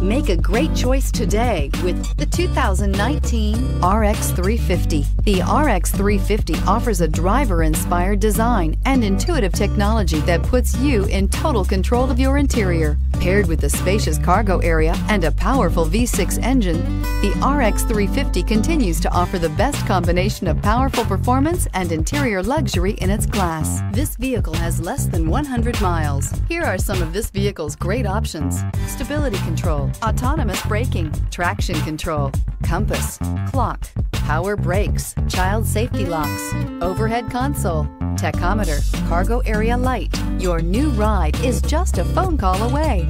Make a great choice today with the 2019 RX 350. The RX 350 offers a driver-inspired design and intuitive technology that puts you in total control of your interior. Paired with a spacious cargo area and a powerful V6 engine, the RX 350 continues to offer the best combination of powerful performance and interior luxury in its class. This vehicle has less than 100 miles. Here are some of this vehicle's great options. Stability control, autonomous braking, traction control, compass, clock, power brakes, child safety locks, overhead console, tachometer, cargo area light. Your new ride is just a phone call away.